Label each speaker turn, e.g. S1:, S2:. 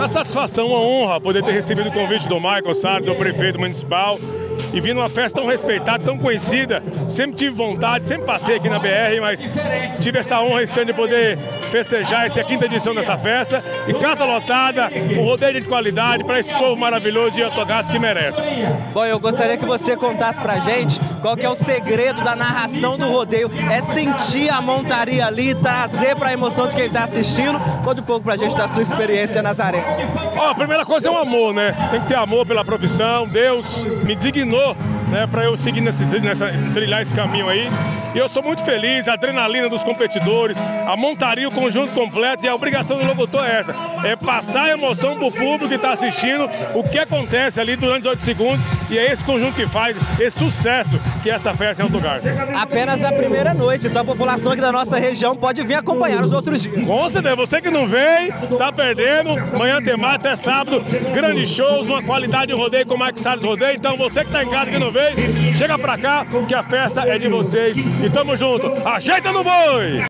S1: A satisfação, uma honra poder ter recebido o convite do Michael Sardo, do prefeito municipal, e vir numa festa tão respeitada, tão conhecida. Sempre tive vontade, sempre passei aqui na BR, mas tive essa honra esse ano de poder festejar essa quinta edição dessa festa. E casa lotada, um rodeio de qualidade para esse povo maravilhoso de Antogás que merece.
S2: Bom, eu gostaria que você contasse pra gente qual que é o segredo da narração do rodeio. É sentir a montaria ali, trazer pra emoção de quem tá assistindo. Conte um pouco pra gente da sua experiência arenas.
S1: Ó, a primeira coisa é o amor, né? Tem que ter amor pela profissão. Deus me designou né, para eu seguir nesse, nessa, trilhar esse caminho aí. E eu sou muito feliz, a adrenalina dos competidores, a montaria, o conjunto completo, e a obrigação do locutor é essa: é passar a emoção para o público que está assistindo, o que acontece ali durante 18 segundos, e é esse conjunto que faz esse sucesso que é essa festa em Alto Garça.
S2: Apenas a primeira noite, então a população aqui da nossa região pode vir acompanhar os outros dias.
S1: Com certeza, você que não veio, tá perdendo. Amanhã tem mais, até sábado, grandes shows, uma qualidade de rodeio com o Mike Salles Rodeio. Então você que tá em casa que não veio, chega pra cá, que a festa é de vocês. E tamo junto. Ajeita no boi!